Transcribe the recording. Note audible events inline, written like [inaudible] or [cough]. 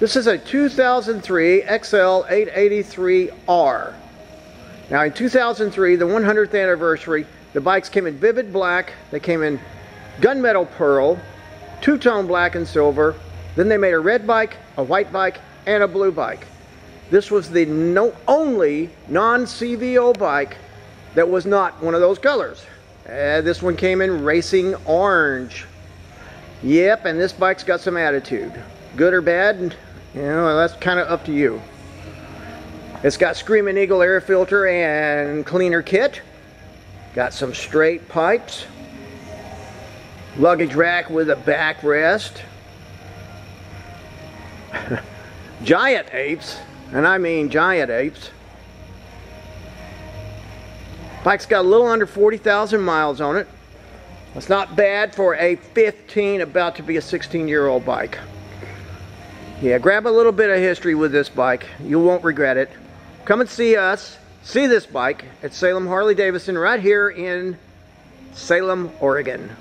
This is a 2003 XL 883R. Now in 2003, the 100th anniversary, the bikes came in vivid black, they came in gunmetal pearl, two-tone black and silver, then they made a red bike, a white bike, and a blue bike. This was the no, only non-CVO bike that was not one of those colors. Uh, this one came in racing orange. Yep, and this bike's got some attitude. Good or bad, you know, that's kind of up to you. It's got Screaming Eagle air filter and cleaner kit. Got some straight pipes. Luggage rack with a backrest. [laughs] giant apes, and I mean giant apes. Bike's got a little under 40,000 miles on it. That's not bad for a 15, about to be a 16 year old bike. Yeah, grab a little bit of history with this bike. You won't regret it. Come and see us, see this bike at Salem Harley Davidson right here in Salem, Oregon.